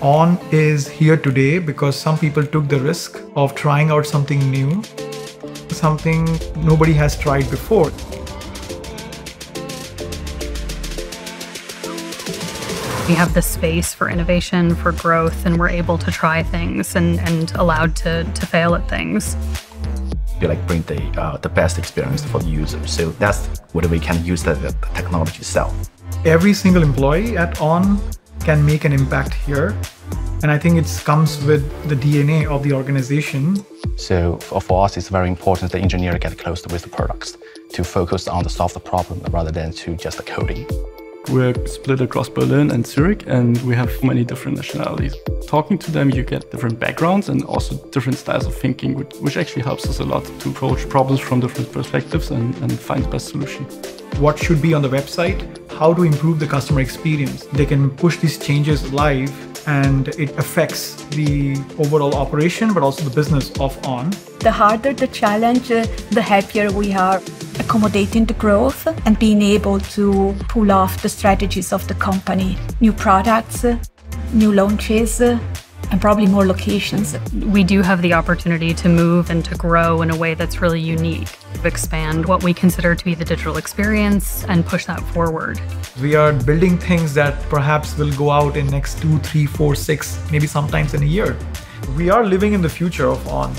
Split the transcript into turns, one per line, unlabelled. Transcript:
On is here today because some people took the risk of trying out something new, something nobody has tried before.
We have the space for innovation, for growth, and we're able to try things and, and allowed to, to fail at things.
We like bring the uh, the best experience for the user. So that's what we can use the, the technology itself.
Every single employee at On can make an impact here. And I think it comes with the DNA of the organization.
So for us, it's very important the engineer get close with the products to focus on the solve the problem rather than to just the coding.
We're split across Berlin and Zurich, and we have many different nationalities. Talking to them, you get different backgrounds and also different styles of thinking, which, which actually helps us a lot to approach problems from different perspectives and, and find the best solution.
What should be on the website? How to improve the customer experience? They can push these changes live and it affects the overall operation but also the business of On.
The harder the challenge, the happier we are accommodating the growth and being able to pull off the strategies of the company. New products, new launches, and probably more locations.
We do have the opportunity to move and to grow in a way that's really unique, expand what we consider to be the digital experience and push that forward.
We are building things that perhaps will go out in next two, three, four, six, maybe sometimes in a year. We are living in the future of On.